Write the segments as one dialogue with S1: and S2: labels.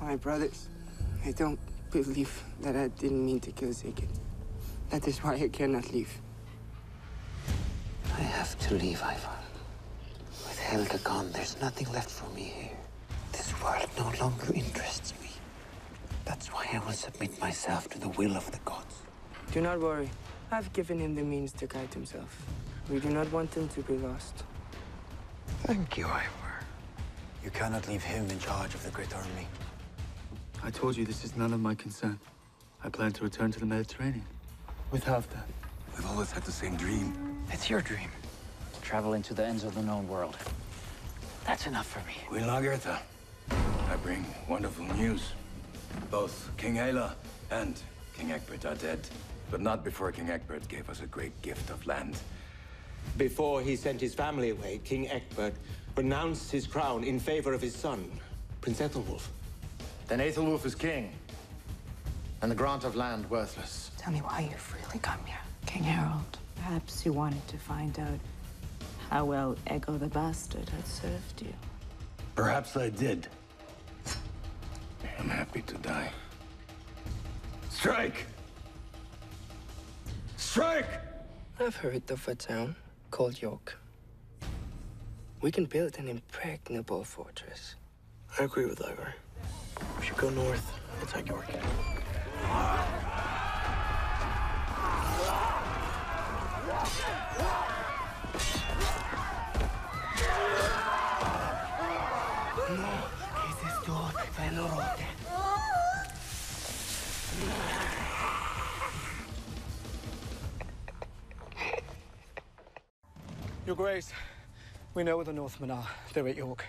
S1: My brothers, I don't believe that I didn't mean to kill Sigurd. That is why I cannot leave. I have to leave, Ivar. With Helga gone, there's nothing left for me here. This world no longer interests me. That's why I will submit myself to the will of the gods. Do not worry. I've given him the means to guide himself. We do not want him to be lost.
S2: Thank you, Ivar. You cannot leave him in charge of the Great Army.
S3: I told you this is none of my concern. I plan to return to the Mediterranean. With Halfdan.
S4: We've always had the same dream.
S2: It's your dream.
S5: Travel into the ends of the known world. That's enough for me.
S4: Queen Lagertha, I bring wonderful news. Both King Aelle and King Egbert are dead. But not before King Egbert gave us a great gift of land.
S6: Before he sent his family away, King Egbert renounced his crown in favor of his son, Prince Aethelwulf.
S7: Then Aethelwulf is king. And the grant of land worthless.
S8: Tell me why you've really come here, King Harald. Perhaps you wanted to find out how well Egil the Bastard had served you.
S4: Perhaps I did. I'm happy to die. Strike! Strike!
S1: I've heard of a town called York. We can build an impregnable fortress.
S2: I agree with Ivar. We should go north take York.
S9: Your Grace, we know where the Northmen are. They're at York.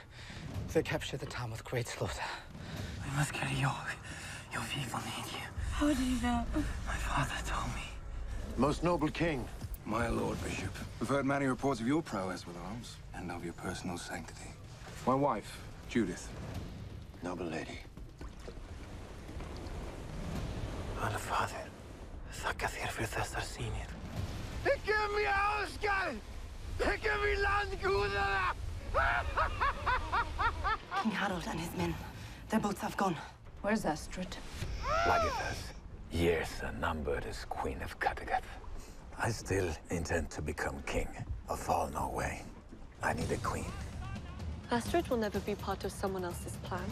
S9: They captured the town with great slaughter.
S1: We must get to York. Your people need you.
S8: How do you know?
S1: My father told me.
S7: Most noble king.
S4: My lord bishop. We've heard many reports of your prowess with arms and of your personal sanctity. My wife, Judith.
S7: Noble lady.
S2: Alle fader, þakka þér fyrir þessar sýnir.
S7: Ekki mér áskal! Ekki mér landgúðana!
S8: King Harald and his men. Their boats have gone. Where's Astrid?
S10: Lagertha's years are numbered as Queen of Kattegat. I still intend to become king of Fall Norway. I need a queen.
S11: Astrid will never be part of someone else's plan.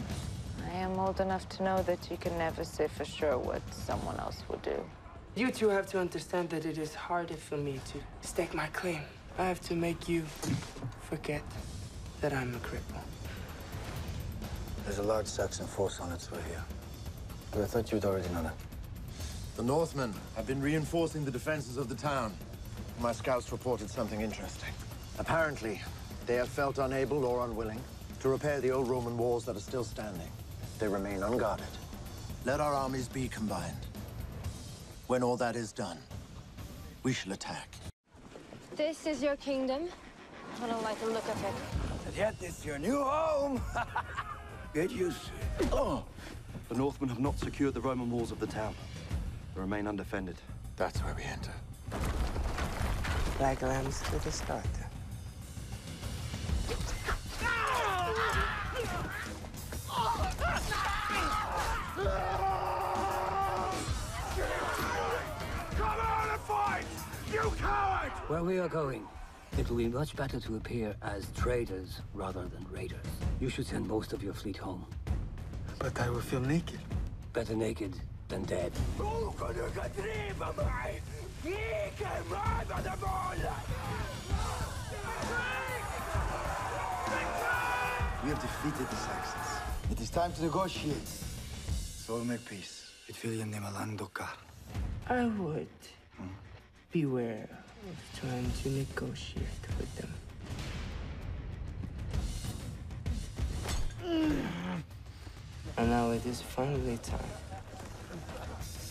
S12: I am old enough to know that you can never say for sure what someone else will do.
S1: You two have to understand that it is harder for me to stake my claim. I have to make you forget that I'm a cripple.
S2: There's a large Saxon force on its way here. But I thought you'd already know that.
S7: The Northmen have been reinforcing the defenses of the town. My scouts reported something interesting. Apparently, they have felt unable or unwilling to repair the old Roman walls that are still standing. They remain unguarded. Let our armies be combined. When all that is done, we shall attack.
S11: This is your kingdom. I don't like the look of it.
S4: And yet this is your new home! Get used to it.
S2: Oh! The Northmen have not secured the Roman walls of the town. They remain undefended.
S4: That's where we enter.
S1: Like lambs to the start.
S7: Come on and fight! You coward!
S5: Where we are going, it will be much better to appear as traders rather than raiders. You should send most of your fleet home.
S3: But I will feel naked.
S5: Better naked than dead.
S2: We have defeated the Saxons. It is time to negotiate. So we'll make peace. It William Nemalandoka.
S1: I would hmm? beware of trying to negotiate with them. And now it is finally time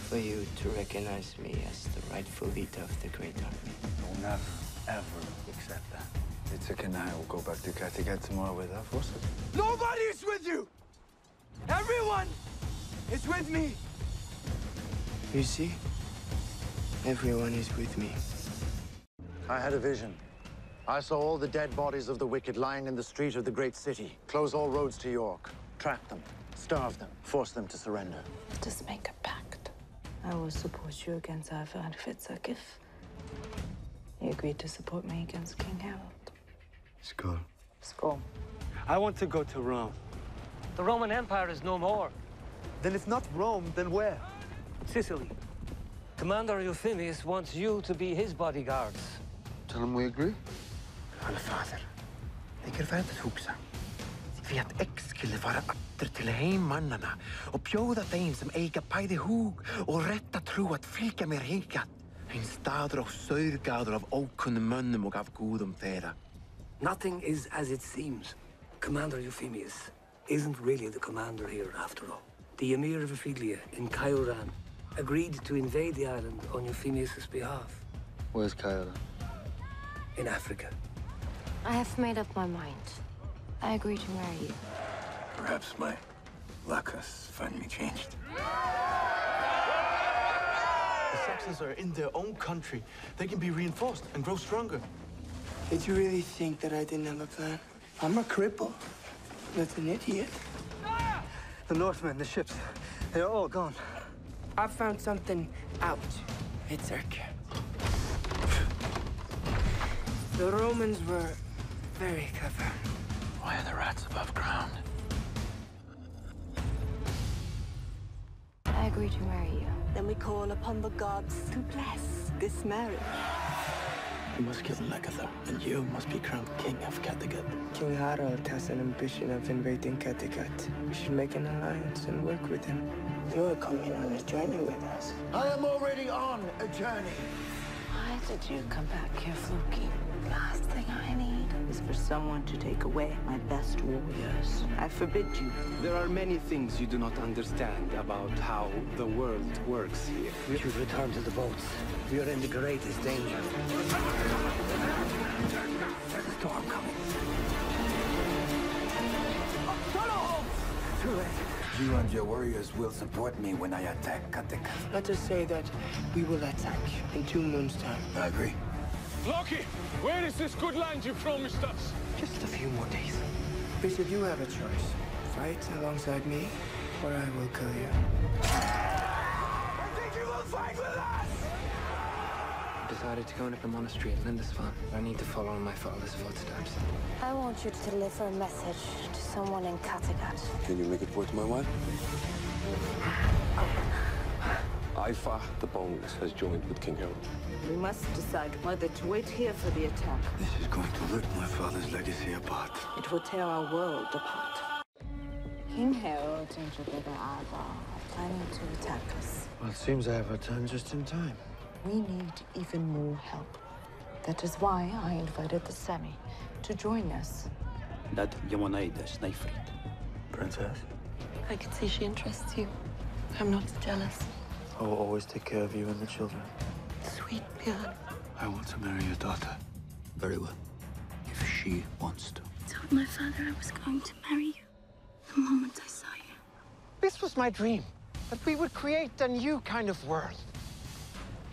S1: for you to recognize me as the rightful leader of the Great Army.
S2: We'll never, ever accept that. Hvitserk and I will go back to Kattegat tomorrow with our forces.
S7: Nobody is with you! Everyone is with me!
S1: You see? Everyone is with me.
S7: I had a vision. I saw all the dead bodies of the wicked lying in the street of the great city. Close all roads to York. Trap them, starve them, force them to surrender.
S8: Let us make a pact. I will support you against Ivar and Hvitserk. You agreed to support me against King Harald.
S3: Skull.
S8: Skull.
S1: I want to go to Rome.
S5: The Roman Empire is no more.
S1: Then if not Rome, then where?
S5: Sicily. Commander Euphemius wants you to be his bodyguards.
S13: Tell him we agree.
S14: Alle fader, jeg er verdt å hugsa. Vi at jeg skulle fara atter til heimmannana og bjóða þeim sem eiga bæði hug og retta trú at fylgja mér hingað. Ein staður og saurgaður af ókunnum mönnum og af gúðum þeirra.
S5: Nothing is as it seems. Commander Euphemius isn't really the commander here after all. The Emir of Ifriqiya in Kairouan agreed to invade the island on Euphemius' behalf.
S3: Where's Kyla?
S5: In Africa.
S15: I have made up my mind. I agree to marry you.
S16: Perhaps my luck has finally changed.
S3: The Saxons are in their own country. They can be reinforced and grow stronger.
S1: Did you really think that I didn't have a plan? I'm a cripple, not an idiot. The Northmen, the ships, they're all gone. I've found something out, It's Hvitserk. The Romans were very clever.
S4: Why are the rats above ground?
S15: I agree to marry you.
S11: Then we call upon the gods to bless this marriage.
S1: You must kill Lagertha, and you must be crowned king of Kattegat. King Harald has an ambition of invading Kattegat. We should make an alliance and work with him. You're coming on a journey with us.
S7: I am already on a journey.
S8: Why did you come back here, Floki? Last thing I need is for someone to take away my best warriors. I forbid you.
S17: There are many things you do not understand about how the world works here.
S5: We should return to the boats. We are in the greatest danger. There's a storm coming.
S1: Too late.
S4: You and your warriors will support me when I attack Kattegat.
S1: Let us say that we will attack in two moons' time.
S4: I agree.
S18: Loki, where is this good land you promised us?
S1: Just a few more days. Bishop, you have a choice. Fight alongside me, or I will kill you.
S18: I think you will fight with us!
S1: I decided to go into the monastery at Lindisfarne. I need to follow in my father's footsteps.
S15: I want you to deliver a message to someone in Kattegat.
S19: Can you make it worth my while? Ivar the Boneless has joined with King Harald.
S8: We must decide whether to wait here for the attack.
S3: This is going to rip my father's legacy apart.
S8: It will tear our world apart. King Harald and your brother Ivar are planning to attack us.
S3: Well, it seems I have returned just in time.
S8: We need even more help. That is why I invited the Sami to join us.
S13: That Yamonaida Snæfrid.
S3: Princess,
S11: I can see she interests you. I'm not jealous.
S3: I will always take care of you and the children.
S11: Sweet Björn.
S3: I want to marry your daughter.
S13: Very well. If she wants to.
S11: Told my father I was going to marry you the moment I saw you.
S14: This was my dream, that we would create a new kind of world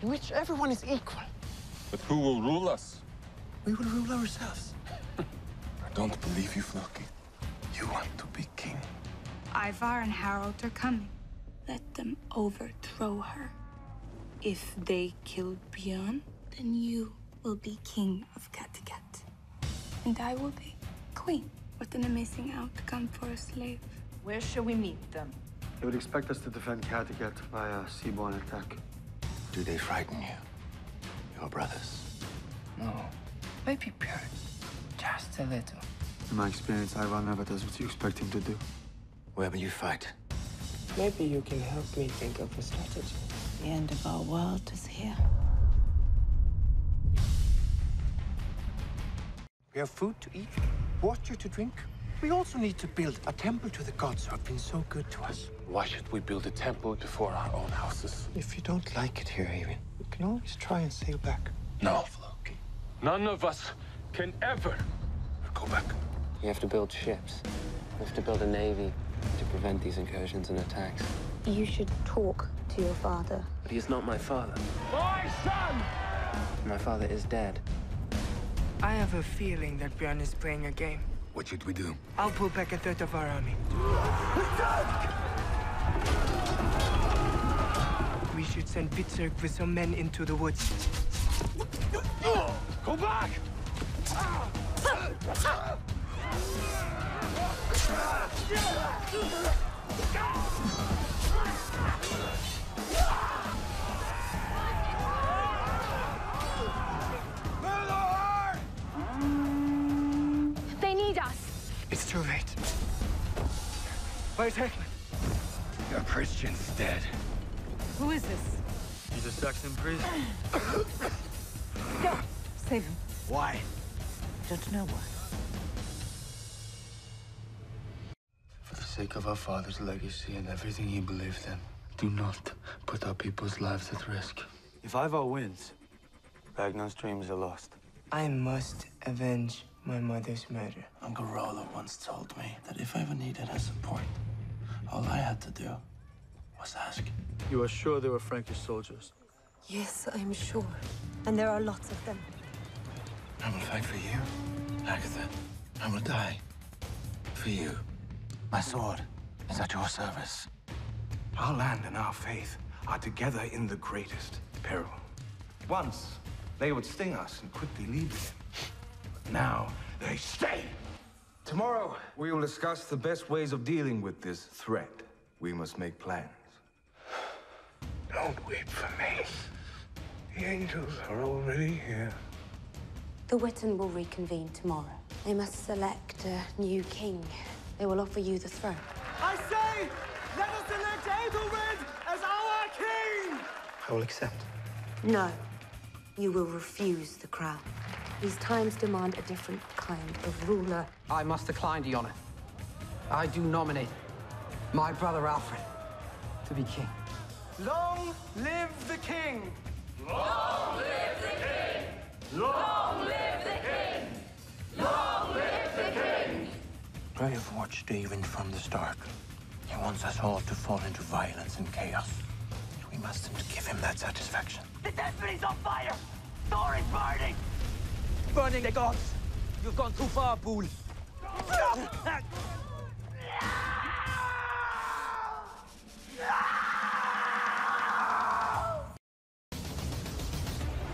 S14: in which everyone is equal.
S19: But who will rule us?
S14: We will rule ourselves.
S19: I don't believe you, Floki. You want to be king.
S20: Ivar and Harald are coming. Let them overthrow her. If they kill Björn, then you will be king of Kattegat. And I will be queen. What an amazing outcome for a slave.
S8: Where shall we meet them?
S3: They would expect us to defend Kattegat by a seaborne attack.
S19: Do they frighten you? Your brothers?
S1: No. Maybe Björn. Just a little.
S3: In my experience, Ivar never does what you expect him to do.
S19: Where will you fight?
S1: Maybe you can help me think of a strategy.
S8: The end of our world is here.
S14: We have food to eat, water to drink. We also need to build a temple to the gods who have been so good to us.
S19: Why should we build a temple before our own houses?
S14: If you don't like it here, Eyvind, we can always try and sail back.
S19: No, Floki.
S18: None of us can ever
S19: go back.
S21: You have to build ships. You have to build a navy to prevent these incursions and attacks.
S15: You should talk to your father.
S21: But he is not my father.
S18: My son!
S21: My father is dead.
S1: I have a feeling that Björn is playing a game.
S4: What should we do?
S1: I'll pull back a third of our army. We should send Hvitserk with some men into the woods.
S22: Go back! Ah!
S23: They need us.
S1: It's too late. Where's Heahmund?
S4: Your Christian's dead.
S24: Who is this?
S3: He's a Saxon priest.
S24: Go! Save him.
S1: Why?
S24: Don't know why.
S3: Sake of our father's legacy and everything he believed in, do not put our people's lives at risk. If Ivar wins, Ragnar's dreams are lost.
S1: I must avenge my mother's murder.
S25: Uncle Rollo once told me that if I ever needed his support, all I had to do was ask.
S3: You are sure they were Frankish soldiers?
S8: Yes, I'm sure. And there are lots of them.
S25: I will fight for you, Agatha. I will die for you. My sword is at your service.
S17: Our land and our faith are together in the greatest peril. Once, they would sting us and quickly leave again. But now, they stay. Tomorrow, we will discuss the best ways of dealing with this threat. We must make plans. Don't weep for me. The angels are already here.
S15: The Witan will reconvene tomorrow. They must select a new king. They will offer you the throne.
S22: I say, let us elect Aethelred as our king!
S1: I will accept.
S15: No, you will refuse the crown. These times demand a different kind of ruler.
S26: I must decline the honor. I do nominate my brother Alfred to be king.
S22: Long live the king! Long live the king! Long live the king! Long live the king!
S27: I have watched David from the start. He wants us all to fall into violence and chaos. We mustn't give him that satisfaction.
S22: The Destiny's on fire! Thor is burning!
S28: Burning the gods! You've gone too far, Pool.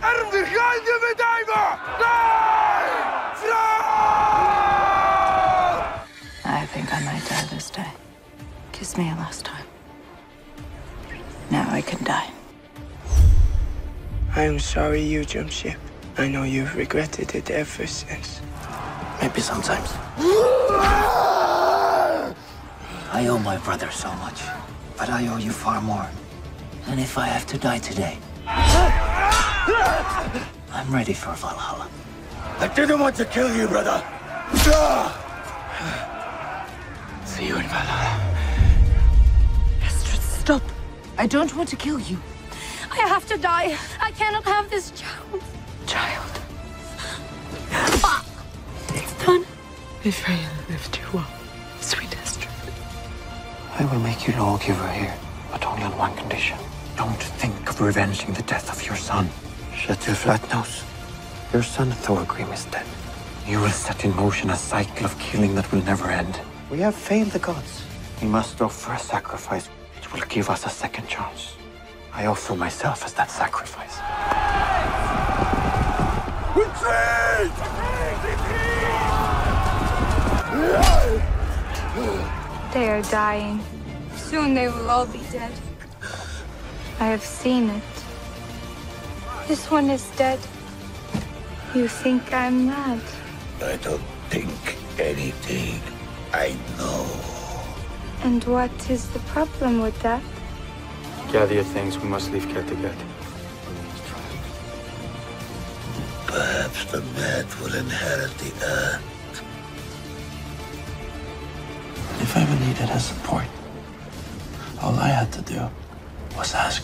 S22: Er wir geide mit Eimer! Nein!
S29: Kiss me a last time. Now I can die.
S1: I am sorry you jumped ship. I know you've regretted it ever since.
S27: Maybe sometimes. I owe my brother so much, but I owe you far more. And if I have to die today, I'm ready for Valhalla.
S22: I didn't want to kill you, brother!
S27: See you in Valhalla.
S8: Astrid, stop. I don't want to kill you.
S23: I have to die. I cannot have this child.
S8: Child. It's done. May Freya live too well. Sweet Astrid.
S14: I will make you lawgiver here, but only on one condition. Don't think of revenging the death of your son. Shut your flat nose. Your son Thorgrim is dead. You will set in motion a cycle of killing that will never end. We have failed the gods. We must offer a sacrifice which will give us a second chance. I offer myself as that sacrifice.
S22: Retreat!
S20: They are dying. Soon they will all be dead. I have seen it. This one is dead. You think I'm mad?
S22: I don't think anything. I know.
S20: And what is the problem with that?
S3: Gather your things, we must leave Kattegat.
S22: Perhaps the mad will inherit the earth.
S25: If ever needed his support, all I had to do was ask.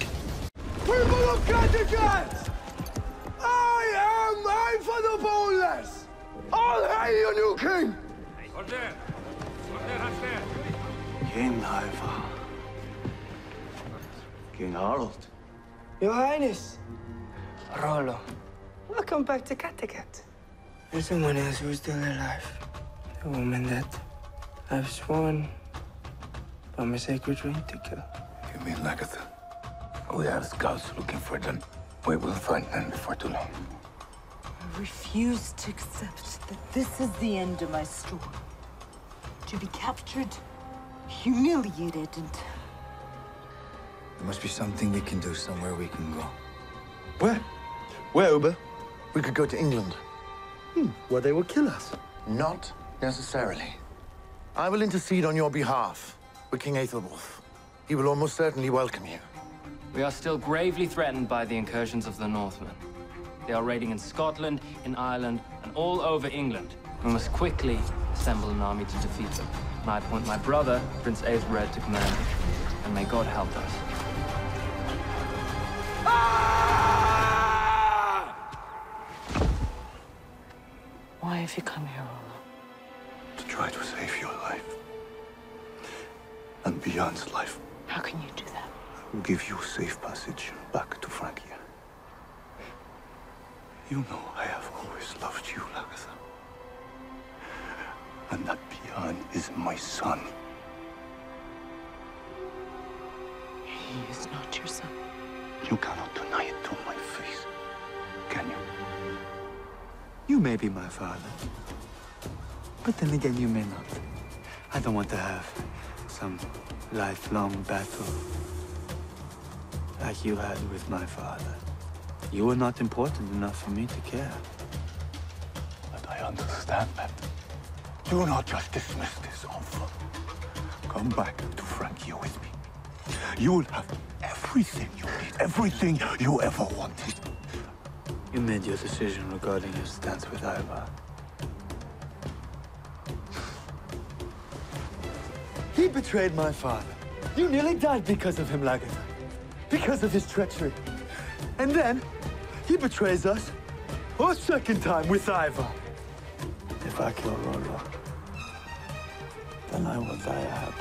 S22: People of Kattegat! I am Ivar the Boneless! All hail your new king!
S3: King Ivar. King Harald.
S1: Your Highness. Rollo. Welcome back to Kattegat. There's someone else who's still alive. The woman that I've sworn by my sacred ring to kill.
S27: You mean Lagertha? We have scouts looking for them. We will find them before too long.
S8: I refuse to accept that this is the end of my story. To be captured, humiliated, and
S3: There must be something we can do, somewhere we can go.
S7: Where? Where, Ubbe? We could go to England. Hmm, where they will kill us. Not necessarily. I will intercede on your behalf with King Aethelwulf. He will almost certainly welcome you.
S21: We are still gravely threatened by the incursions of the Northmen. They are raiding in Scotland, in Ireland, and all over England. We must quickly assemble an army to defeat them. And I appoint my brother, Prince Aethelred, to command. And may God help us.
S8: why have you come here, Ola?
S3: To try to save your life. And beyond's life.
S8: How can you do that?
S3: I will give you safe passage back to Francia. You know is my son.
S8: He is not your son.
S3: You cannot deny it to my face, can you? You may be my father. But then again, you may not. I don't want to have some lifelong battle like you had with my father. You were not important enough for me to care. But I understand that. Do not just dismiss this offer. Come back to Francia with me. You will have everything you need, everything you ever wanted. You made your decision regarding your stance with Ivar. He betrayed my father. You nearly died because of him, Lagertha. Because of his treachery. And then, he betrays us a second time with Ivar. If I kill Rollo, man.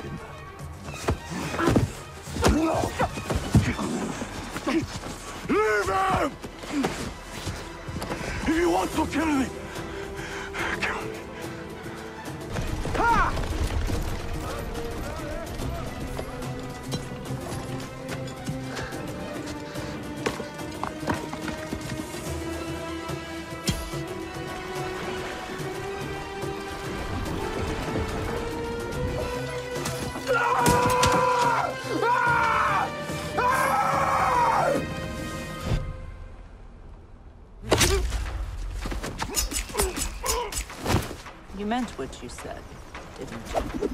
S3: Leave him! If you want to kill me,
S8: meant what you said, didn't you?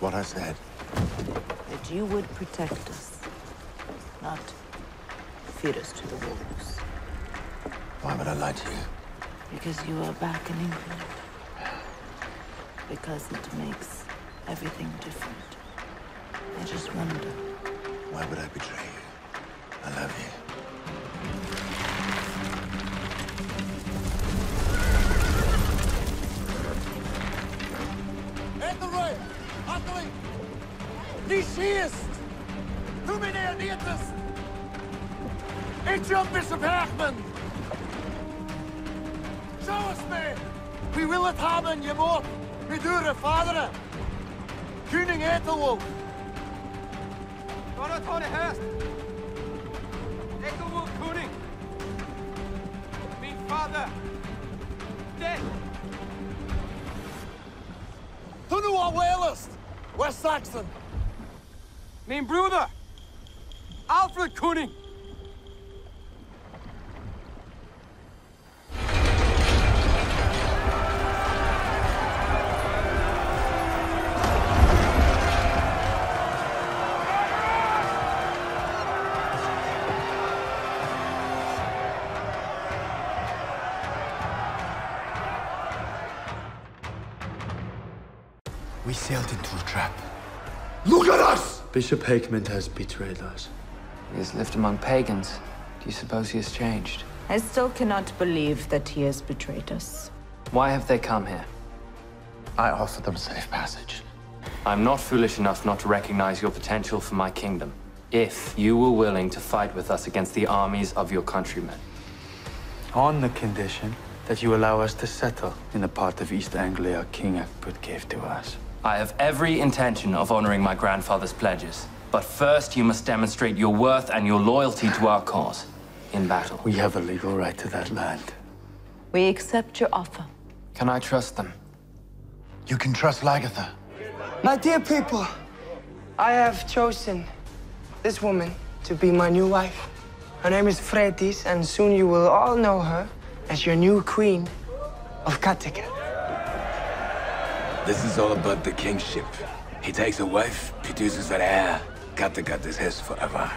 S7: What I said.
S8: That you would protect us, not feed us to the wolves.
S7: Why would I lie to you?
S8: Because you are back in England. Because it makes everything different. I just wonder.
S7: Why would I betray you? I love you.
S22: It's Bishop Heahmund! Show us me! We will het hebben, je moet! We doen het vaderen! Koning Ethelwolf!
S2: Wat het voor de herst? Ethelwolf koning! Mijn vader! Dead!
S22: Toen u al Wales! West Saxon!
S2: Mijn broeder! Alfred koning!
S3: We sailed into a trap. Look at us! Bishop Heahmund has betrayed us.
S21: He has lived among pagans. Do you suppose he has changed?
S8: I still cannot believe that he has betrayed us.
S21: Why have they come here?
S7: I offer them safe passage.
S21: I'm not foolish enough not to recognize your potential for my kingdom. If you were willing to fight with us against the armies of your countrymen.
S3: On the condition that you allow us to settle in the part of East Anglia King Egbert gave to us.
S21: I have every intention of honoring my grandfather's pledges. But first, you must demonstrate your worth and your loyalty to our cause in battle.
S3: We have a legal right to that land.
S8: We accept your offer.
S21: Can I trust them?
S7: You can trust Lagertha.
S30: My dear people, I have chosen this woman to be my new wife. Her name is Freydis, and soon you will all know her as your new queen of Kattegat.
S4: This is all about the kingship. He takes a wife, produces an heir. Kattegat is his forever.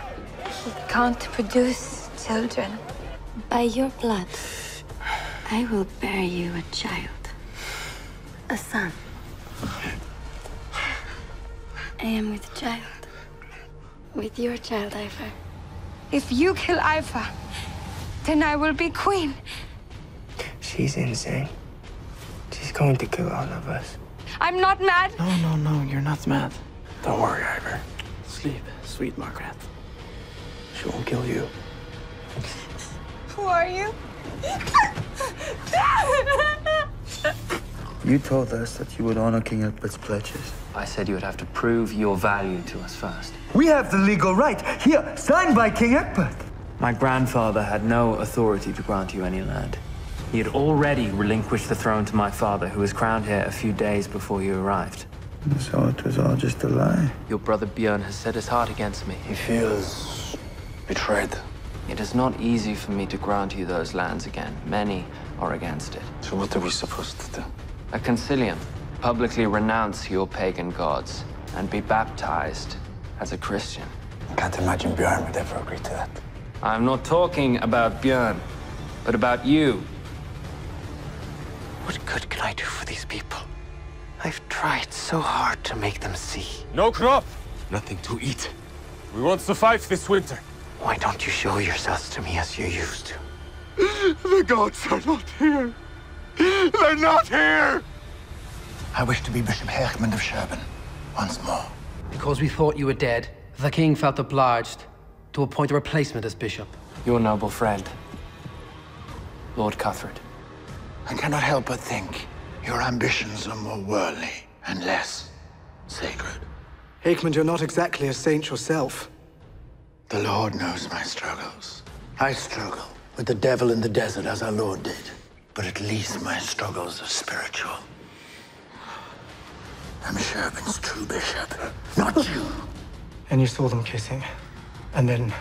S11: He can't produce children. By your blood, I will bear you a child. A son. I am with a child. With your child, Ivar.
S20: If you kill Ivar, then I will be queen.
S30: She's insane. She's going to kill all of us.
S20: I'm not mad.
S7: No, no, no, you're not mad. Don't worry, Ivar. Sleep, sweet Margaret. She won't kill you.
S20: Who are you?
S3: You told us that you would honor King Egbert's pledges.
S21: I said you would have to prove your value to us first.
S31: We have the legal right. Here, signed by King Egbert.
S21: My grandfather had no authority to grant you any land. He had already relinquished the throne to my father, who was crowned here a few days before you arrived.
S3: So it was all just a lie.
S21: Your brother Björn has set his heart against me.
S7: He feels betrayed.
S21: It is not easy for me to grant you those lands again. Many are against it.
S7: So what are we supposed to do?
S21: A concilium. Publicly renounce your pagan gods and be baptized as a Christian.
S7: I can't imagine Björn would ever agree to that.
S21: I'm not talking about Björn, but about you.
S14: What good can I do for these people? I've tried so hard to make them see.
S32: No crop! Nothing to eat. We won't survive this winter.
S14: Why don't you show yourselves to me as you used to?
S22: The gods are not here. They're not here!
S7: I wish to be Bishop Heahmund of Sherborne once more.
S26: Because we thought you were dead, the king felt obliged to appoint a replacement as bishop.
S21: Your noble friend, Lord Cuthred.
S7: I cannot help but think your ambitions are more worldly and less sacred.
S30: Heahmund, you're not exactly a saint yourself.
S7: The Lord knows my struggles. I struggle with the devil in the desert as our Lord did. But at least my struggles are spiritual. I'm Sherborne's true bishop, not you.
S30: And you saw them kissing, and then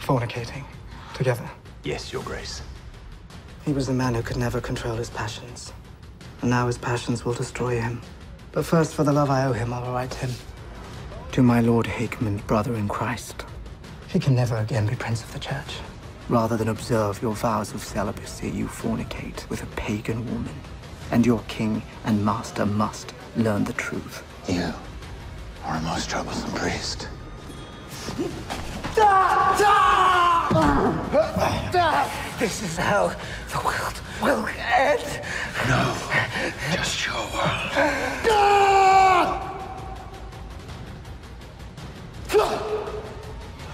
S30: fornicating together.
S7: Yes, Your Grace.
S30: He was a man who could never control his passions. And now his passions will destroy him. But first, for the love I owe him, I will write him. To my Lord Heahmund, brother in Christ. He can never again be Prince of the Church. Rather than observe your vows of celibacy, you fornicate with a pagan woman. And your king and master must learn the truth.
S7: You are a most troublesome priest. Ah.
S30: This is how the world will end.
S7: No, just your world.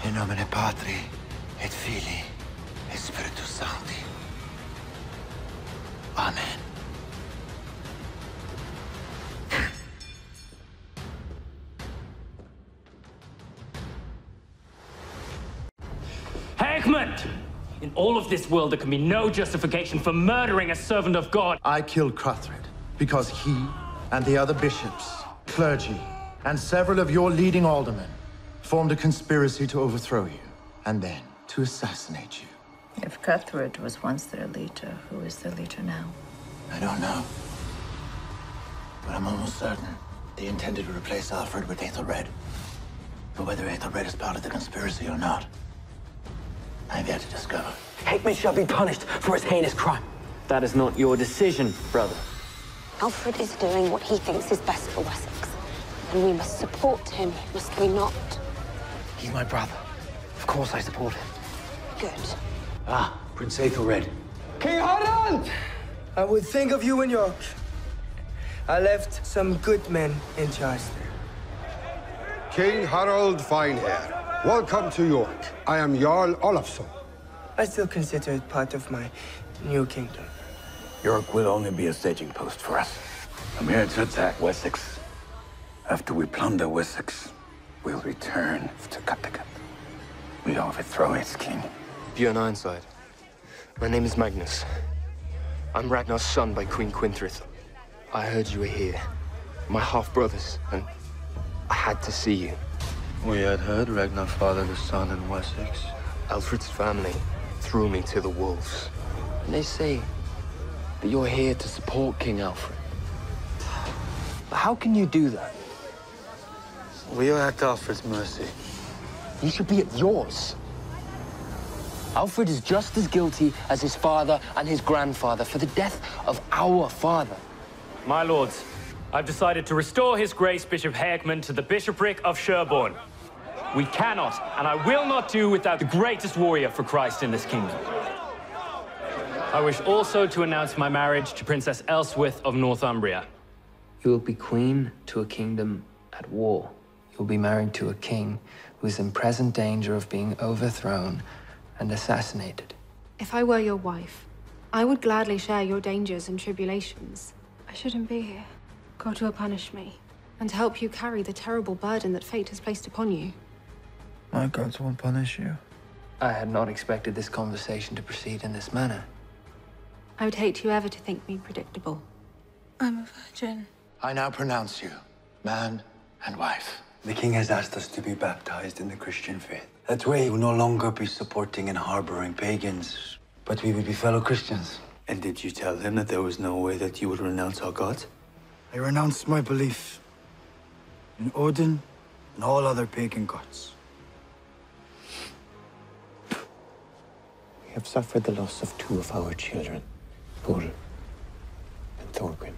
S7: In nomine Patri, et Filii, et Spiritus Sancti. Amen.
S21: All of this world, there can be no justification for murdering a servant of God.
S33: I killed Cuthred because he and the other bishops, clergy, and several of your leading aldermen formed a conspiracy to overthrow you and then to assassinate you.
S12: If Cuthred was once their leader, who is their leader now?
S7: I don't know. But I'm almost certain they intended to replace Alfred with Aethelred. But whether Aethelred is part of the conspiracy or not, I've yet to discover.
S30: Heahmund shall be punished for his heinous crime.
S21: That is not your decision, brother.
S15: Alfred is doing what he thinks is best for Wessex. And we must support him, must we not?
S30: He's my brother. Of course I support him.
S15: Good.
S7: Ah, Prince Aethelred.
S30: King Harald! I would think of you in York. I left some good men in charge there.
S19: King Harald Finehair, welcome to York. I am Jarl Olafsson.
S30: I still consider it part of my new kingdom.
S4: York will only be a staging post for us. I'm here to attack Wessex. After we plunder Wessex, we'll return to Kattegat. We overthrow its king.
S34: Björn Ironside. My name is Magnus. I'm Ragnar's son by Queen Kwenthrith. I heard you were here. My half-brothers, and I had to see you.
S3: We had heard Ragnar fathered a son in Wessex.
S34: Alfred's family threw me to the wolves. And they say that you're here to support King Alfred. But how can you do that?
S3: We are at Alfred's mercy.
S34: You should be at yours. Alfred is just as guilty as his father and his grandfather for the death of our father.
S21: My lords, I've decided to restore His Grace Bishop Heahmund to the bishopric of Sherborne. We cannot, and I will not do without the greatest warrior for Christ in this kingdom. I wish also to announce my marriage to Princess Elswith of Northumbria.
S34: You will be queen to a kingdom at war. You'll be married to a king who is in present danger of being overthrown and assassinated.
S23: If I were your wife, I would gladly share your dangers and tribulations. I shouldn't be here. God will punish me and help you carry the terrible burden that fate has placed upon you.
S3: My gods won't punish you.
S34: I had not expected this conversation to proceed in this manner.
S23: I would hate you ever to think me predictable. I'm a virgin.
S33: I now pronounce you man and wife.
S14: The king has asked us to be baptized in the Christian faith. That way, we will no longer be supporting and harboring pagans, but we will be fellow Christians.
S3: And did you tell him that there was no way that you would renounce our gods?
S31: I renounce my belief in Odin and all other pagan gods.
S14: We have suffered the loss of two of our children, Bull and Thorgrim.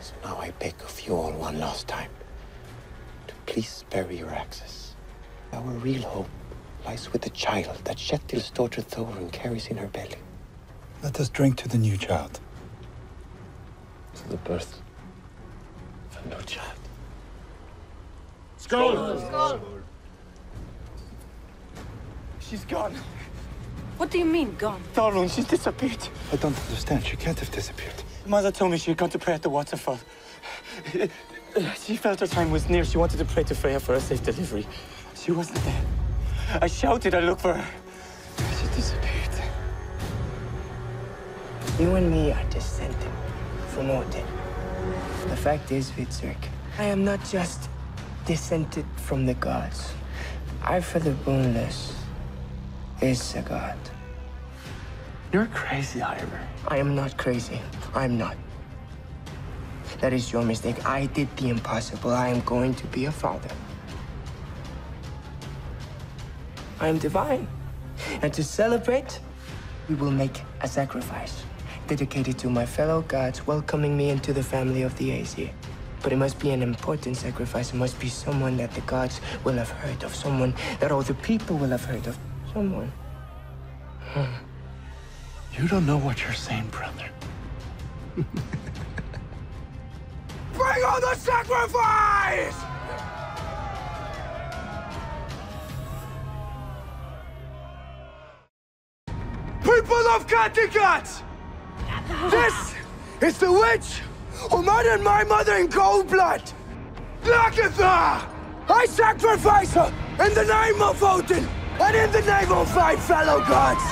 S14: So now I beg of you all one last time to please spare your access. Our real hope lies with the child that Kjetill's daughter Thorunn carries in her belly.
S31: Let us drink to the new child.
S14: To the birth of a new child.
S35: Skål!
S30: She's gone.
S23: What do you mean, gone?
S30: Thorunn, she's disappeared.
S31: I don't understand. She can't have disappeared.
S30: Mother told me she had gone to pray at the waterfall. She felt her time was near. She wanted to pray to Freya for a safe delivery. She wasn't there. I shouted, I looked for her. She disappeared.
S1: You and me are descended from Odin. The fact is, Hvitserk, I am not just descended from the gods. Arthur the Boneless is a god.
S30: You're crazy, Ivar.
S1: I am not crazy. I'm not. That is your mistake. I did the impossible. I am going to be a father. I am divine. And to celebrate, we will make a sacrifice dedicated to my fellow gods welcoming me into the family of the Aesir. But it must be an important sacrifice. It must be someone that the gods will have heard of, someone that all the people will have heard of. Someone.
S30: You don't know what you're saying, brother.
S35: Bring on the sacrifice! People of Kattegat! This is the witch who murdered my mother in cold blood! Lagertha! I sacrifice her in the name of Odin and in the name of my fellow gods!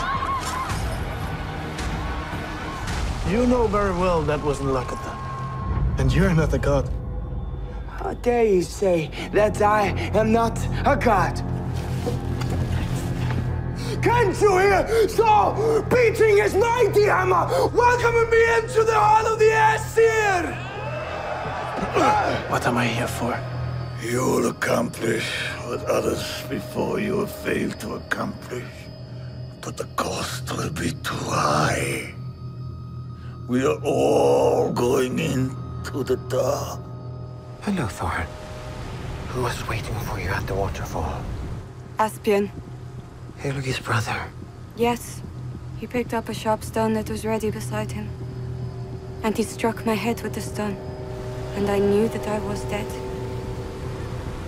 S31: You know very well that wasn't Lagertha. And you're not a god.
S1: How dare you say that I am not a god?
S35: Can't you hear Thor beating his mighty hammer, welcoming me into the Hall of the Aesir?
S3: What am I here for?
S22: You'll accomplish what others before you have failed to accomplish. But the cost will be too high. We are all going into the dark.
S14: Hello, Thorunn. Who was waiting for you at the waterfall?
S20: Aspian.
S14: Helgi's brother.
S20: Yes. He picked up a sharp stone that was ready beside him. And he struck my head with the stone. And I knew that I was dead.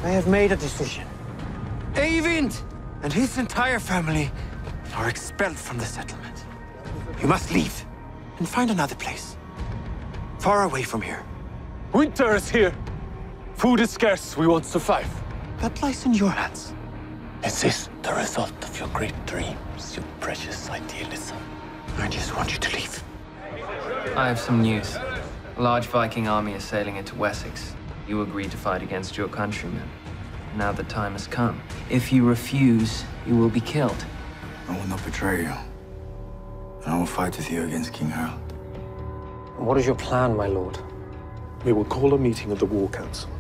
S14: I have made a decision.
S36: Eyvind!
S14: And his entire family are expelled from the settlement. You must leave. and find another place. Far away from here.
S37: Winter is here. Food is scarce. We won't survive.
S14: That lies in your hands.
S25: Is this the result of your great dreams, your precious idealism?
S14: I just want you to leave.
S21: I have some news. A large Viking army is sailing into Wessex. You agreed to fight against your countrymen. Now the time has come. If you refuse, you will be killed.
S2: I will not betray you. And I will fight with you against King Harald.
S3: What is your plan, my lord?
S37: We will call a meeting of the War Council.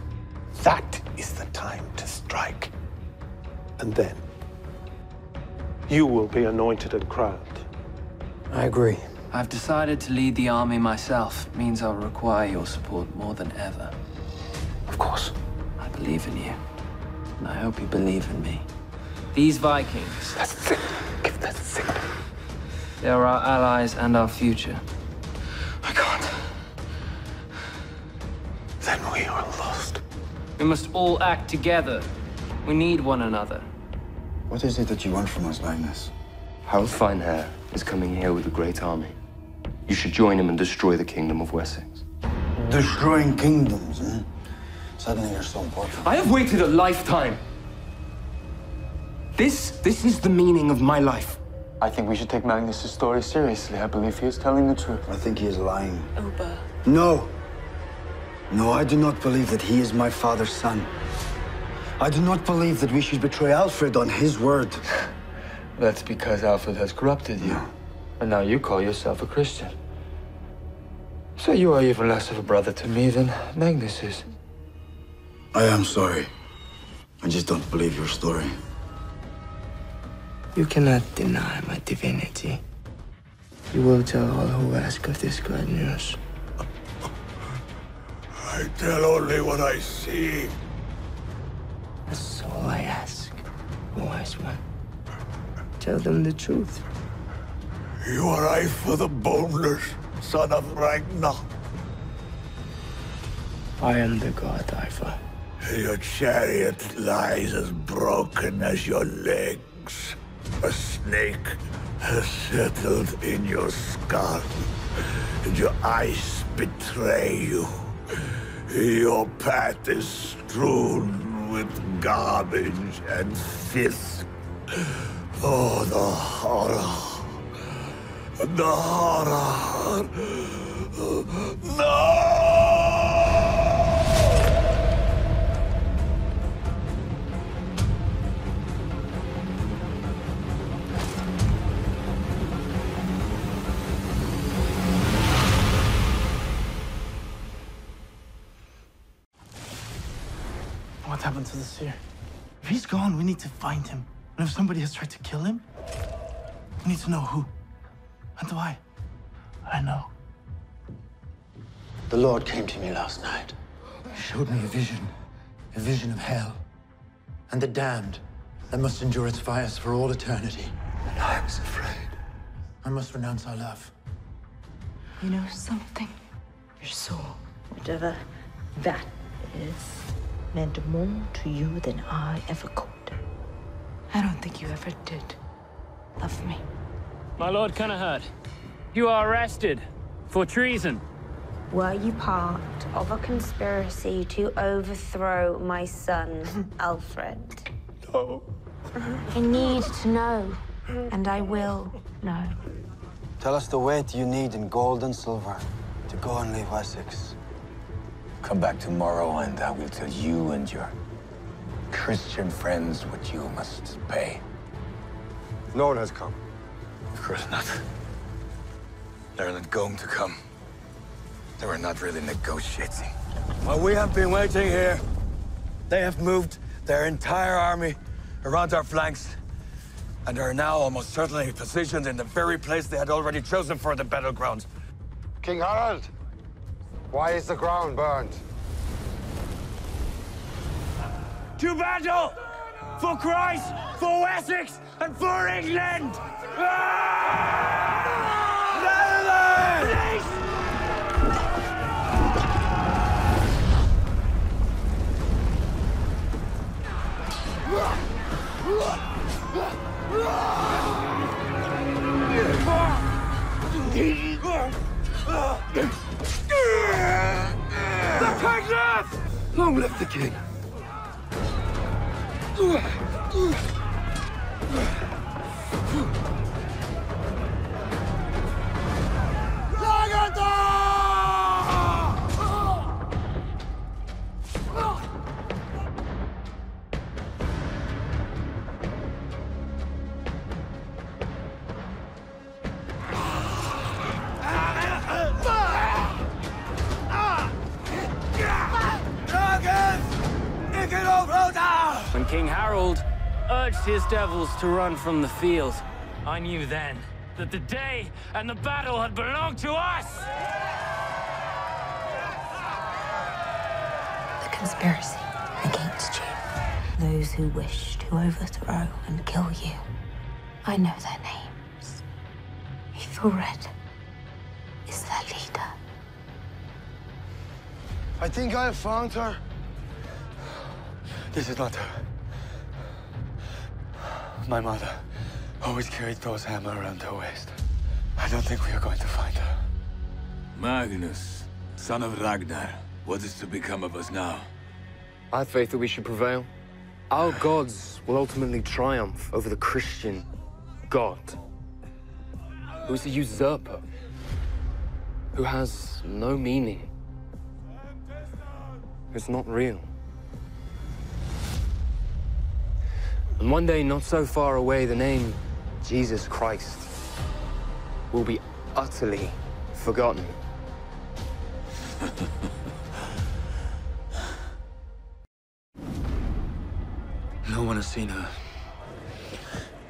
S25: That is the time to strike.
S37: And then you will be anointed and crowned.
S3: I agree.
S21: I've decided to lead the army myself. It means I'll require your support more than ever.
S25: Of course.
S21: I believe in you. And I hope you believe in me. These Vikings.
S25: That's it. Give that signal.
S21: They are our allies and our future.
S25: I can't. Then we are lost.
S21: We must all act together. We need one another.
S2: What is it that you want from us, Magnus?
S34: Harald Finehair is coming here with a great army. You should join him and destroy the kingdom of Wessex.
S2: Destroying kingdoms, eh? Suddenly you're so important.
S34: I have waited a lifetime. This, this is the meaning of my life.
S3: I think we should take Magnus' story seriously. I believe he is telling the truth.
S2: I think he is lying.
S38: Ubbe.
S2: No. No, I do not believe that he is my father's son. I do not believe that we should betray Alfred on his word.
S3: That's because Alfred has corrupted you. And now you call yourself a Christian. So you are even less of a brother to me than Magnus is.
S2: I am sorry. I just don't believe your story.
S1: You cannot deny my divinity. You will tell all who ask of this good news.
S22: I tell only what I see.
S1: That's all I ask, wise one. Tell them the truth.
S22: You are Ivar the boneless, son of Ragnar.
S1: I am the god Ivar.
S22: Your chariot lies as broken as your legs. A snake has settled in your skull, and your eyes betray you. Your path is strewn with garbage and filth. Oh, the horror. The horror. No!
S2: What happened to the seer? If he's gone, we need to find him. And if somebody has tried to kill him, we need to know who. And why. I know.
S14: The Lord came to me last night.
S2: He showed me a vision. A vision of hell. And the damned that must endure its fires for all eternity. And I was afraid. I must renounce our love.
S39: You know something? Your soul, whatever that is, meant more to you than I ever could. I don't think you ever did love me.
S21: My Lord Cunninghurst, you are arrested for treason.
S15: Were you part of a conspiracy to overthrow my son, Alfred?
S22: No.
S15: I need to know, and I will know.
S2: Tell us the weight you need in gold and silver to go and leave Wessex.
S4: Come back tomorrow and I will tell you and your Christian friends what you must pay.
S19: No one has come.
S4: Of course not. They're not going to come. They were not really negotiating.
S7: Well, we have been waiting here. They have moved their entire army around our flanks and are now almost certainly positioned in the very place they had already chosen for the battleground.
S19: King Harald, why is the ground burned?
S7: To battle! For Christ, for Wessex, and for England!
S2: The King
S40: Long live the king.
S21: When urged his devils to run from the field, I knew then that the day and the battle had belonged to us!
S15: The conspiracy against you. Those who wish to overthrow and kill you. I know their names. Aethelred is their leader.
S2: I think I have found her.
S41: This is not her. My mother always carried Thor's hammer around her waist. I don't think we are going to find her.
S4: Magnus, son of Ragnar, what is to become of us now?
S40: I have faith that we should prevail. Our gods will ultimately triumph over the Christian God, who is a usurper, who has no meaning, who's not real. And one day, not so far away, the name Jesus Christ will be utterly forgotten.
S41: No one has seen her.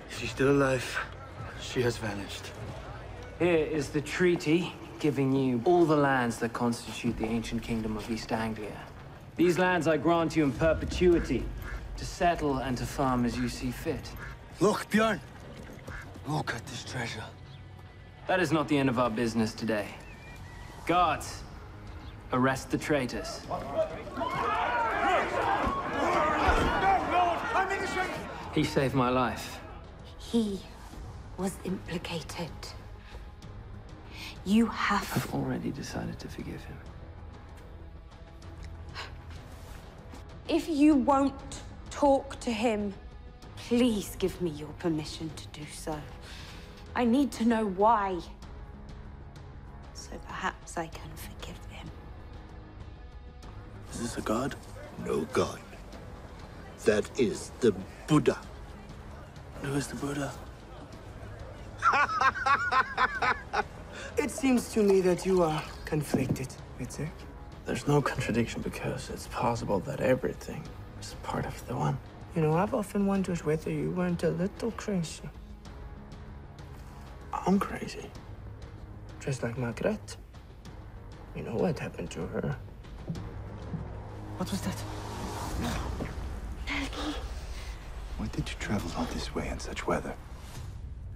S41: If she's still alive, she has vanished.
S21: Here is the treaty giving you all the lands that constitute the ancient kingdom of East Anglia. These lands I grant you in perpetuity to settle and to farm as you see fit.
S2: Look, Bjorn. Look at this treasure.
S21: That is not the end of our business today. Guards, arrest the traitors. He saved my life.
S15: He was implicated. You have.
S21: I've already decided to forgive him.
S15: If you won't talk to him, please give me your permission to do so. I need to know why. So perhaps I can forgive him.
S42: Is this a god? No god. That is the Buddha.
S41: Who is the Buddha?
S1: It seems to me that you are conflicted, Hvitserk.
S25: There's no contradiction because it's possible that everything is part of the one.
S1: You know, I've often wondered whether you weren't a little crazy.
S25: I'm crazy.
S1: Just like Margaret. You know what happened to her.
S3: What was that? Why did you travel all this way in such weather?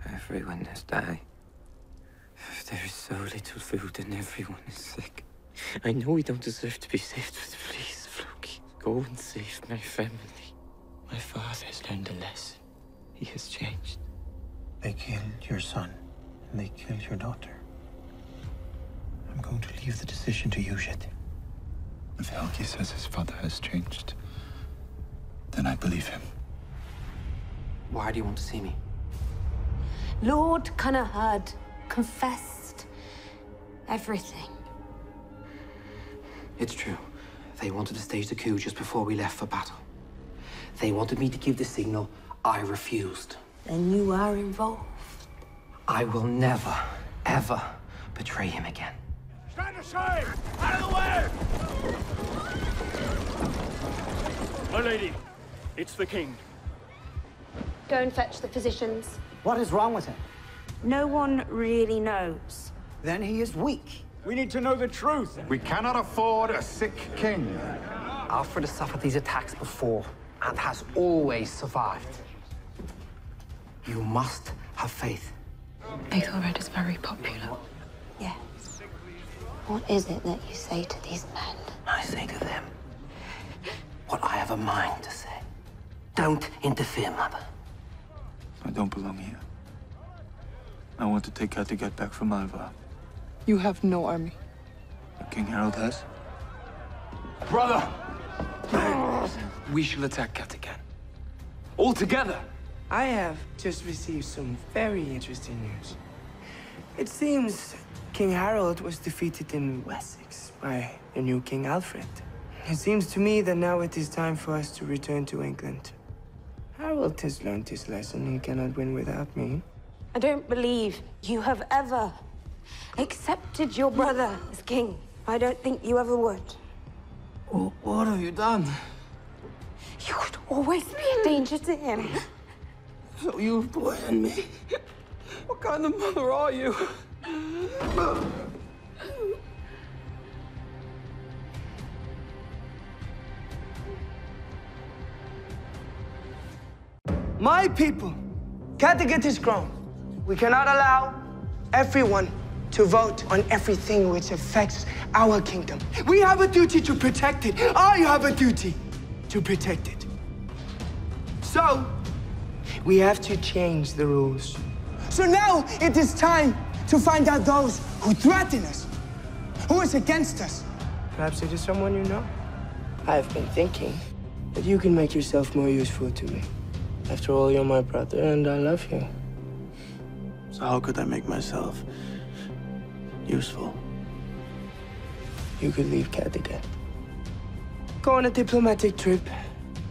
S14: Everyone has died. There is so little food and everyone is sick. I know we don't deserve to be saved, but please, Floki, go and save my family. My father has learned a lesson. He has changed.
S43: They killed your son, and they killed your daughter. I'm going to leave the decision to you, Shet.
S3: If Helgi says his father has changed, then I believe him.
S14: Why do you want to see me?
S15: Lord Cunnaherd confessed everything.
S14: It's true. They wanted to stage the coup just before we left for battle. They wanted me to give the signal. I refused.
S15: Then you are involved.
S14: I will never, ever betray him again.
S2: Stand aside! Out of the way!
S44: My lady, it's the king.
S15: Go and fetch the physicians.
S45: What is wrong with him?
S15: No one really knows.
S45: Then he is weak.
S44: We need to know the truth.
S26: We cannot afford a sick king.
S14: Alfred has suffered these attacks before and has always survived. You must have faith.
S20: Aethelred is very popular.
S15: Yes. What is it that you say to these men?
S14: I say to them what I have a mind to say. Don't interfere, Mother.
S3: I don't belong here. I want to take her to get back from Alva.
S46: You have no army.
S3: King Harald has.
S25: Brother!
S34: We shall attack Kattegat. All together!
S1: I have just received some very interesting news. It seems King Harald was defeated in Wessex by the new King Alfred. It seems to me that now it is time for us to return to England. Harald has learned his lesson. He cannot win without me.
S15: I don't believe you have ever accepted your brother as king. I don't think you ever would.
S46: what have you done?
S15: You would always be a danger to him.
S46: So you poisoned me. What kind of mother are you? My people, Kattegat is grown. We cannot allow everyone to vote on everything which affects our kingdom. We have a duty to protect it. I have a duty to protect it. So, we have to change the rules. So now it is time to find out those who threaten us, who is against us.
S1: Perhaps it is someone you know. I have been thinking that you can make yourself more useful to me. After all, you're my brother and I love you.
S46: So how could I make myself useful?
S1: You could leave Kattegat. Go on a diplomatic trip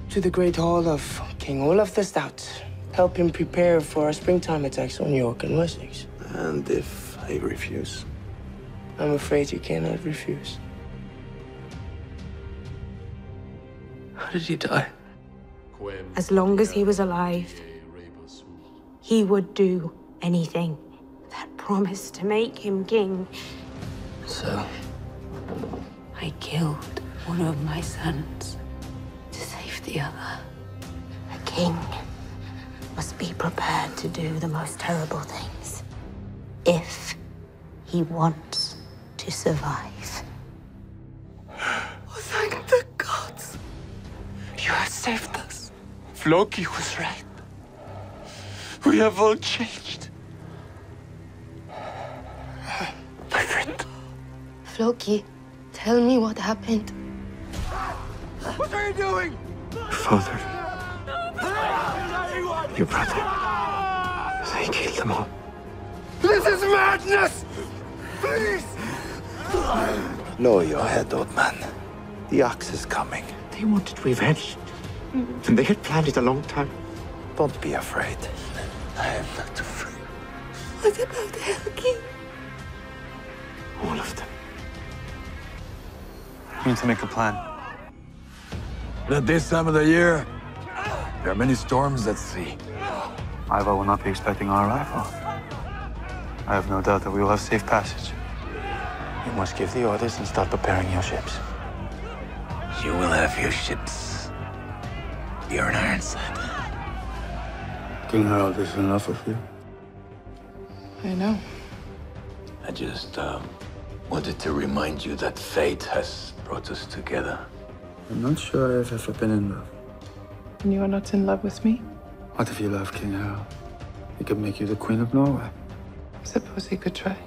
S1: to the Great Hall of King Olaf the Stout. Help him prepare for our springtime attacks on York and Wessex.
S46: And if I refuse?
S1: I'm afraid you cannot refuse.
S46: How did he die?
S15: As long as he was alive, he would do anything that promised to make him king.
S46: So,
S15: I killed one of my sons to save the other. A king must be prepared to do the most terrible things if he wants to survive.
S46: Oh, thank the gods. You have saved us. Floki was right. We have all changed.
S47: Floki, tell me what happened.
S48: What are you doing?
S46: Your father. Your brother. They killed them all.
S48: This is madness! Please!
S49: Lower your head, old man. The ox is coming.
S14: They wanted revenge. And they had planned it a long time.
S49: Don't be afraid. I am not afraid.
S47: What about Helgi?
S14: All of them.
S50: We need to make a plan.
S25: But At this time of the year, there are many storms at sea.
S50: Ivar will not be expecting our arrival. I have no doubt that we will have safe passage.
S49: You must give the orders and start preparing your ships.
S4: You will have your ships. You're an Ironside.
S35: King Harald is enough of you.
S46: I know.
S4: I just um, wanted to remind you that fate has brought us together.
S3: I'm not sure I've ever been in love.
S46: And you are not in love with me?
S3: What if you love King Harald? He could make you the Queen of Norway.
S46: Suppose he could try.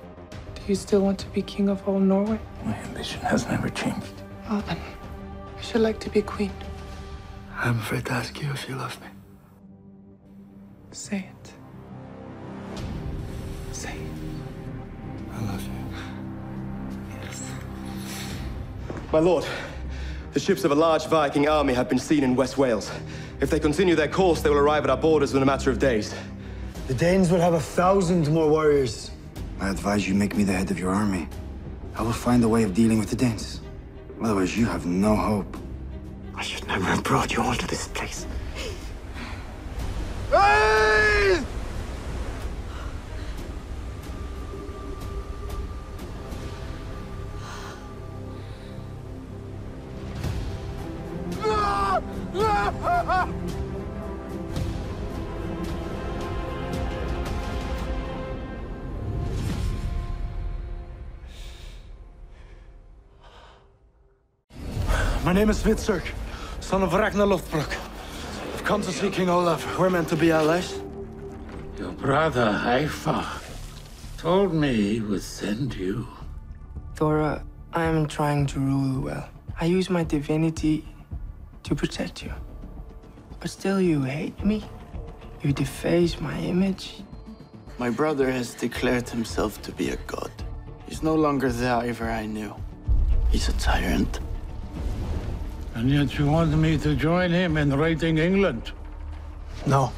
S46: Do you still want to be king of all Norway?
S4: My ambition has never changed.
S46: Well then, I should like to be queen.
S3: I'm afraid to ask you if you love me.
S46: Say it. Say it.
S3: I love you.
S34: My lord, the ships of a large Viking army have been seen in West Wales. If they continue their course, they will arrive at our borders within a matter of days.
S2: The Danes will have a thousand more warriors. I advise you make me the head of your army. I will find a way of dealing with the Danes. Otherwise, you have no hope.
S14: I should never have brought you all to this place.
S48: Hey!
S25: Name is Hvitserk, son of Ragnar Lothbrok. I've come to see King Olaf. We're meant to be allies.
S35: Your brother, Ivar, told me he would send you.
S1: Thora, I am trying to rule well. I use my divinity to protect you. But still, you hate me. You deface my image.
S25: My brother has declared himself to be a god. He's no longer the Ivar I knew. He's a tyrant.
S35: And yet you want me to join him in raiding England?
S25: No.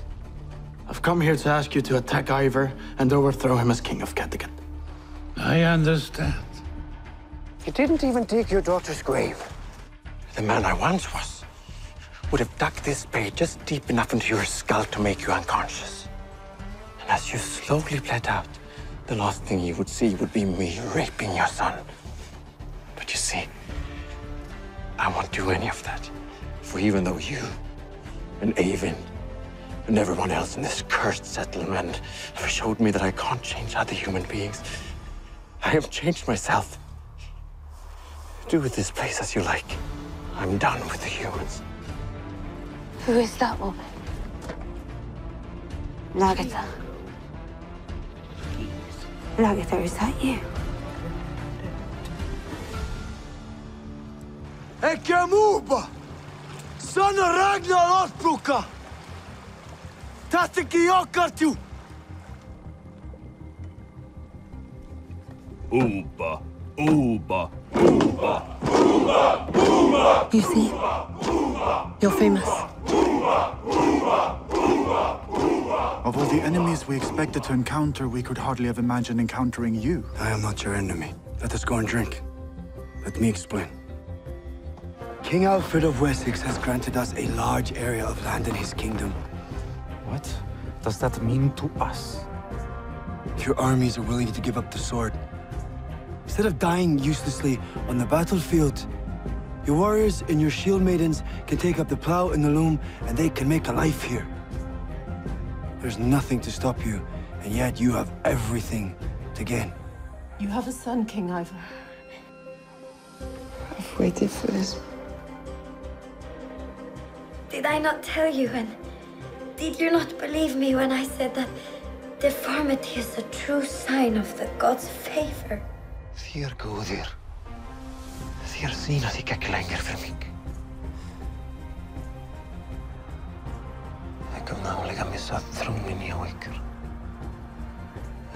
S25: I've come here to ask you to attack Ivar and overthrow him as King of Kattegat.
S35: I understand.
S14: You didn't even dig your daughter's grave. The man I once was would have dug this spade just deep enough into your skull to make you unconscious. And as you slowly bled out, the last thing you would see would be me raping your son. But you see, I won't do any of that. For even though you and Avon and everyone else in this cursed settlement have showed me that I can't change other human beings, I have changed myself. Do with this place as you like. I'm done with the humans.
S51: Who is that woman? Lagertha. Lagertha, is that you?
S52: Ekemuba! Son of Ragnar Lothbroka! Tatiki Okartu!
S22: Ubbe, Ubbe, Ubbe, Ubbe, Ubbe.
S15: You see? You're famous.
S53: Of all the enemies we expected to encounter, we could hardly have imagined encountering you.
S2: I am not your enemy. Let us go and drink. Let me explain. King Alfred of Wessex has granted us a large area of land in his kingdom.
S54: What does that mean to us?
S2: If your armies are willing to give up the sword, instead of dying uselessly on the battlefield, your warriors and your shield maidens can take up the plow and the loom, and they can make a life here. There's nothing to stop you, and yet you have everything to gain.
S15: You have a son, King Ivar.
S1: I've waited for this.
S20: Did I not tell you and did you not believe me when I said that deformity is a true sign of the god's favor?
S14: Þér góðir. Þér sýna þig ekki lengur fyrir mig. Ég kom nálega að missa þrúnin hjá ykkur.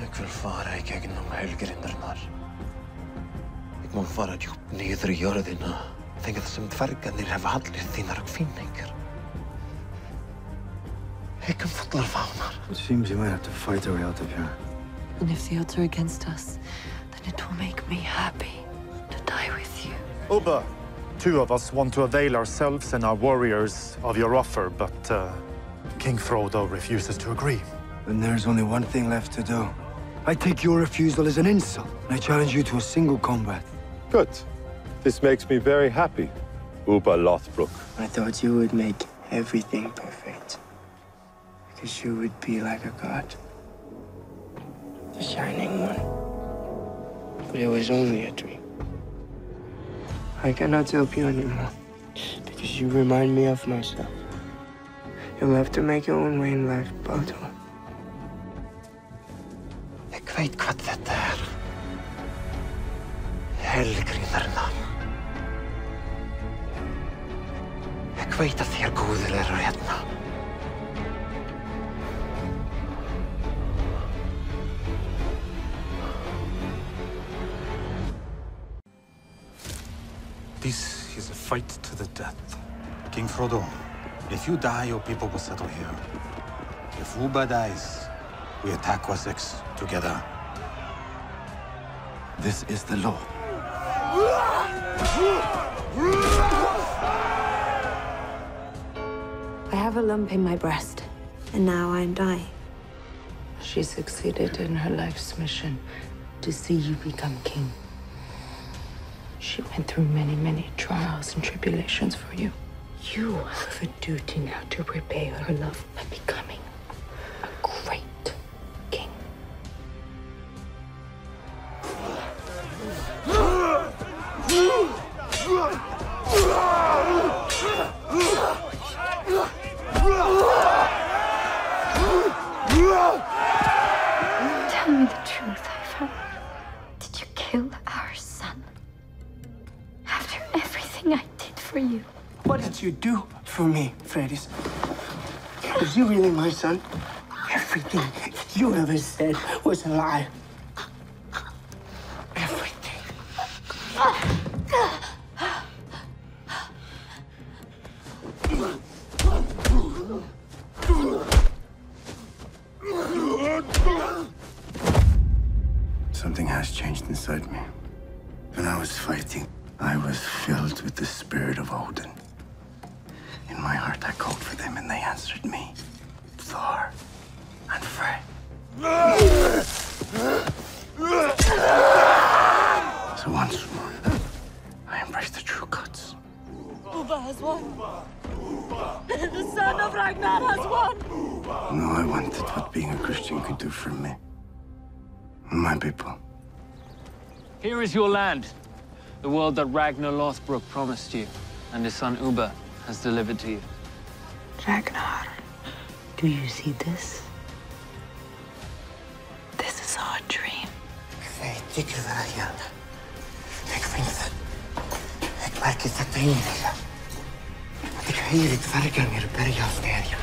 S14: Ég vil fara í gegnum helgirindarnar. Ég má fara djúpt niður í jörðina, þengað sem dvergarnir hefa allir þínar að finna ykkur. Ég kom fullar fánar.
S2: It seems you might have to fight our way out of here.
S15: And if the odds are against us, then it will make me happy to die with you.
S53: Ubbe, two of us want to avail ourselves and our warriors of your offer, but uh, King Frodo refuses to agree.
S2: Then there's only one thing left to do. I take your refusal as an insult, and I challenge you to a single combat.
S55: Good. This makes me very happy, Ubbe Lothbrok.
S1: I thought you would make everything perfect. You would be like a god. The Shining One. But it was only a dream. I cannot help you anymore. Because you remind me of myself. You'll have to make your own way in life, Baldur.
S14: Ég veit hvað þetta er. Helgrinarnar. Ég veit að þér góðir eru hérna.
S3: This is a fight to the death. King Frodo, if you die, your people will settle here. If Ubbe dies, we attack Wessex together.
S2: This is the law.
S51: I have a lump in my breast, and now I'm dying.
S15: She succeeded in her life's mission to see you become king. She went through many, many trials and tribulations for you. You have a duty now to repay her love by becoming
S20: you
S1: really my son? Everything you ever said was a lie.
S21: Is your land, the world that Ragnar Lothbrok promised you, and his son Ubbe has delivered to you.
S15: Ragnar, do you see this? This is our dream.
S14: Nei, tykker dere igjen. Jeg finner Jeg merker at det er det. At jeg hører dverganger berge av stedet.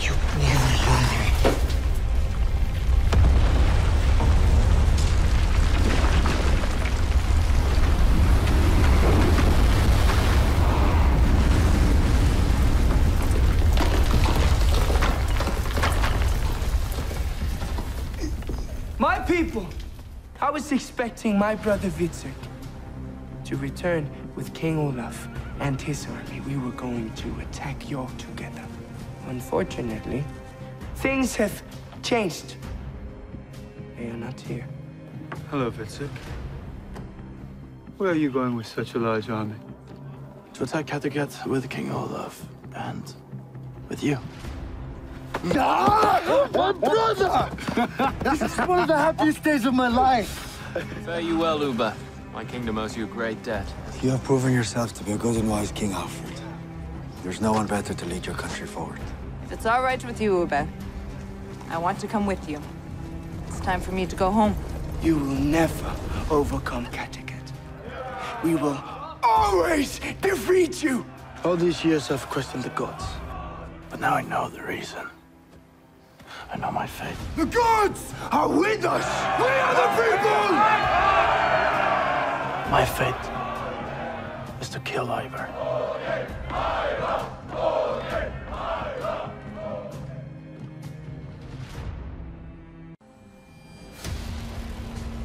S14: Djupt nede i landet.
S1: People! I was expecting my brother Hvitserk to return with King Olaf and his army. We were going to attack you all together. Unfortunately, things have changed. They are not here.
S3: Hello, Hvitserk. Where are you going with such a large army?
S25: To attack Kattegat with King Olaf and with you.
S2: Ah, my brother! this is one of the happiest days of my life.
S21: Fare you well, Ubbe. My kingdom owes you a great debt.
S56: You have proven yourself to be a good and wise King Alfred. There's no one better to lead your country forward.
S8: If it's all right with you, Ubbe, I want to come with you. It's time for me to go home.
S1: You will never overcome Kattegat. We will always defeat you!
S25: All these years I've questioned the gods. But now I know the reason. I know my fate.
S2: The gods are with us! We are the people!
S25: My fate is to kill Ivar.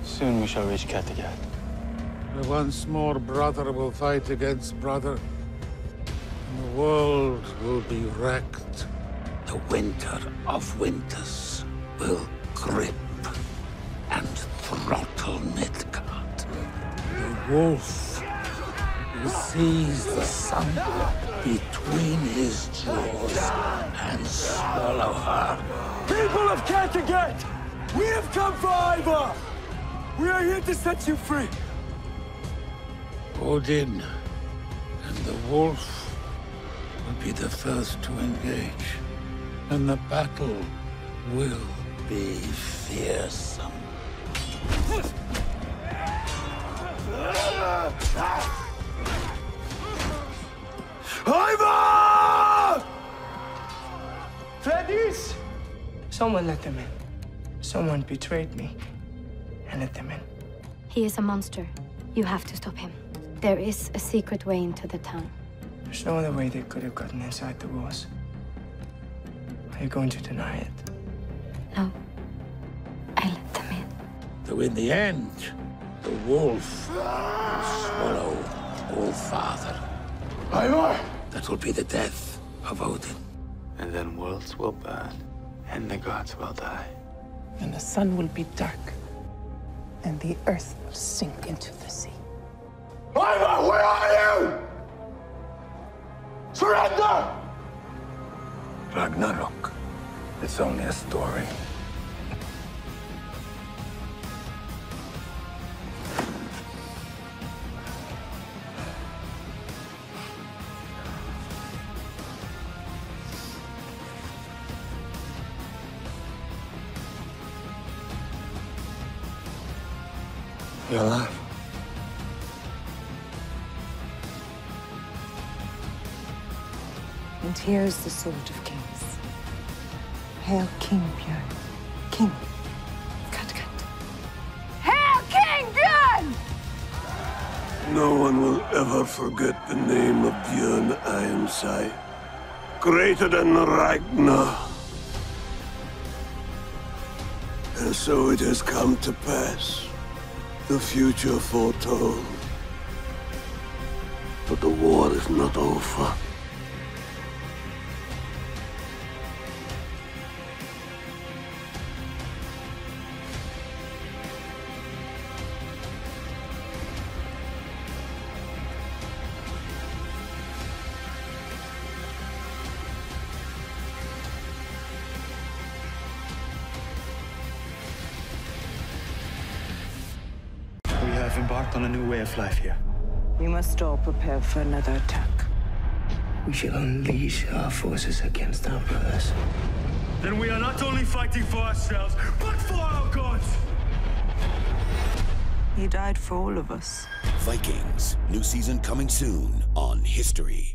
S25: Soon we shall reach Kattegat.
S35: Once more, brother will fight against brother. And the world will be wrecked.
S14: The winter of winters will grip and throttle Midgard. The wolf will seize the sun between his jaws and swallow her.
S2: People of Kattegat! We have come for Ivar! We are here to set you free!
S35: Odin and the wolf will be the first to engage. And the battle will be fearsome.
S1: Ivar! Freydis! Someone let them in. Someone betrayed me and let them in.
S23: He is a monster. You have to stop him. There is a secret way into the town.
S1: There's no other way they could have gotten inside the walls. Are you going to deny it?
S23: No. I let them in.
S35: Though in the end, the wolf will swallow all father.
S2: Ivar!
S35: That will be the death of Odin.
S25: And then worlds will burn, and the gods will die.
S57: And the sun will be dark, and the earth will sink into the sea.
S2: Ivar, where are you? Surrender!
S4: Ragnarok. It's only a story.
S15: And here is the Sword of Kings. Hail King Bjorn. King. Cut, cut.
S8: Hail King Bjorn!
S22: No one will ever forget the name of Björn Ironside. Greater than Ragnar. And so it has come to pass. The future foretold. But the war is not over.
S3: Way of life here.
S15: We must all prepare for another attack.
S1: We shall unleash our forces against our brothers.
S17: Then we are not only fighting for ourselves, but for our gods!
S15: He died for all of us.
S4: Vikings, new season coming soon on History.